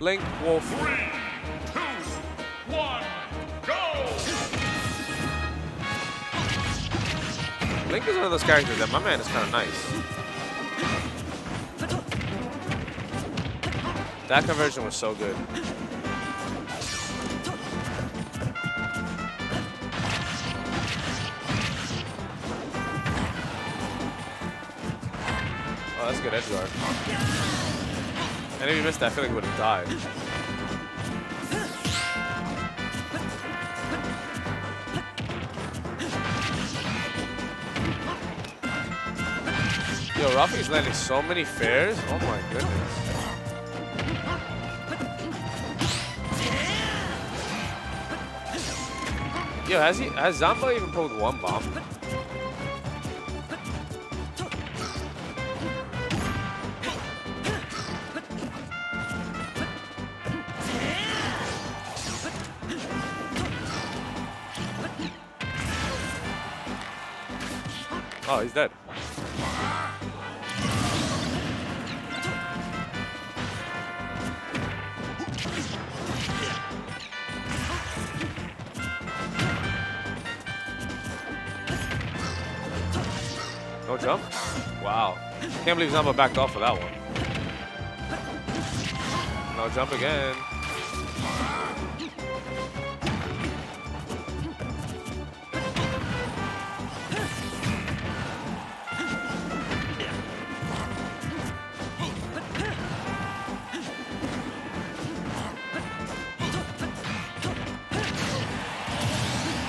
Link, Wolf. Three, two, one, go! Link is one of those characters that my man is kind of nice. That conversion was so good. Oh, that's good edge guard. And if he missed that, I feel like he would have died. Yo, Ralphie's landing so many fairs. Oh my goodness. Yo, has he has Zomba even pulled one bomb? Oh, he's dead. No jump? Wow. Can't believe Zomba backed off of that one. No jump again.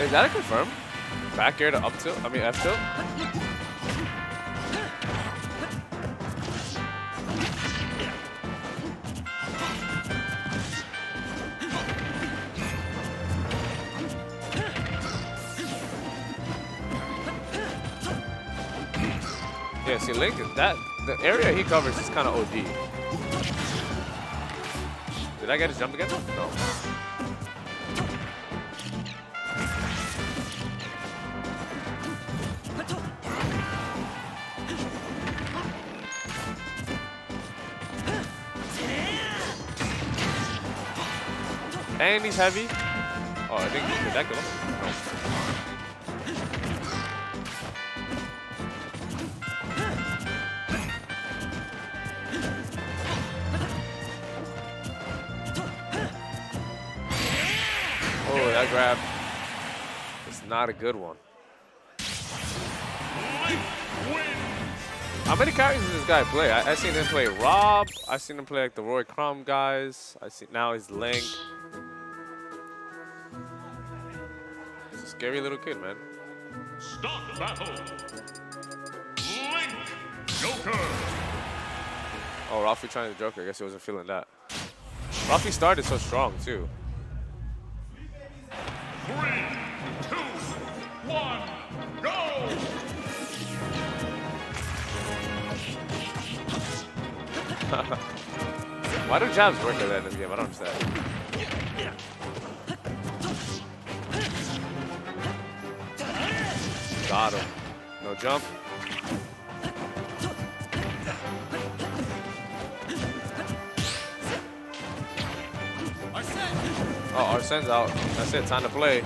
Is that a confirm? Back air to up tilt? I mean F tilt? Yeah, see Link, that the area he covers is kind of OD. Did I get a jump again? No. And he's heavy. Oh, I think did that go? No. Oh, that grab is not a good one. How many characters does this guy play? I, I seen him play Rob. I've seen him play like the Roy Chrom guys. I see now he's Link. Scary little kid, man. Stop battle. Link Joker. Oh, Ralphie trying the Joker. I guess he wasn't feeling that. Ralphie started so strong too. Three, two, one, go! Why do jabs work like that in this game? I don't understand. Got him. No jump. Oh, Arsene's out. That's it. Time to play.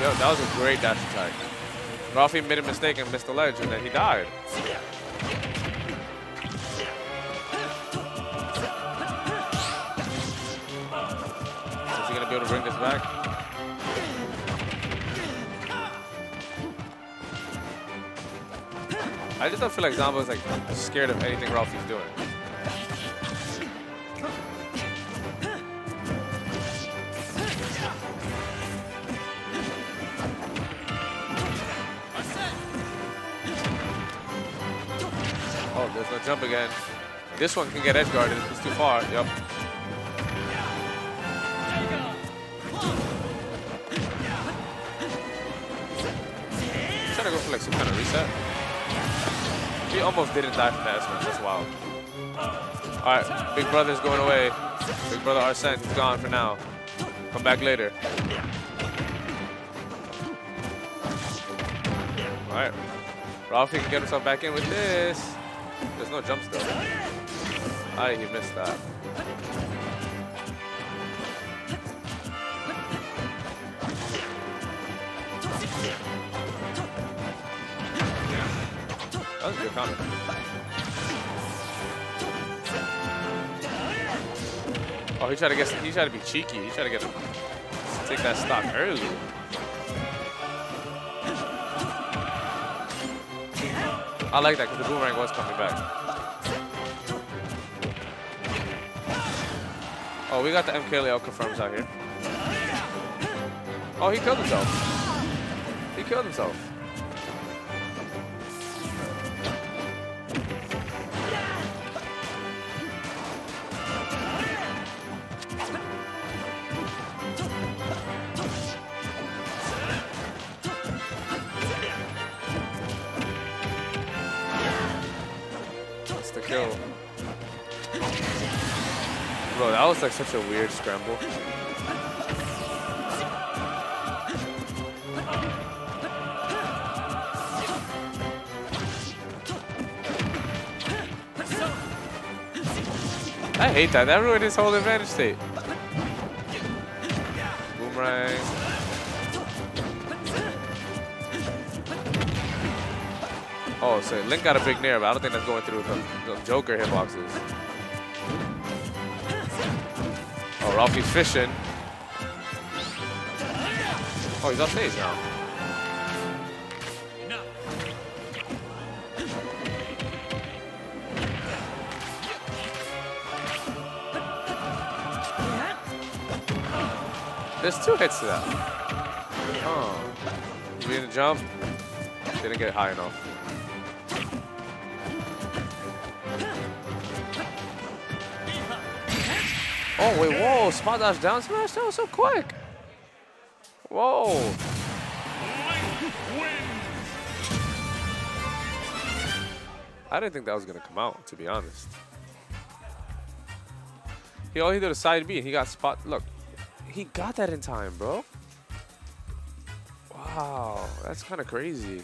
Yo, that was a great dash attack. Ralphie made a mistake and missed the ledge, and then he died. Is he gonna be able to bring this back? I just don't feel like Zomba is like scared of anything Ralphie's doing. There's no jump again. This one can get edge guarded. It's too far. Yep. Trying to go for like some kind of reset. He almost didn't die from that switch. That's wild. All right, Big Brother's going away. Big Brother Arsene is gone for now. Come back later. Alright. Ralphie can get himself back in with this. There's no jump still. Alright, he missed that. That was a good counter. Oh, he tried to get. He tried to be cheeky. He tried to get him. Take that stock early. I like that because the boomerang was coming back. Oh, we got the MKLL confirms out here. Oh, he killed himself. He killed himself. Kill. Bro, that was like such a weird scramble. I hate that. That ruined his whole advantage state. Boomerang. Oh, so Link got a big nair, but I don't think that's going through the, the Joker hitboxes. Oh, Ralphie's fishing. Oh, he's off stage now. There's two hits to that. Oh. He didn't jump. Didn't get high enough. Oh, wait, whoa. Spot dash down smash? That was so quick. Whoa. I didn't think that was going to come out, to be honest. He all he did a side B and he got spot. Look, he got that in time, bro. Wow, that's kind of crazy.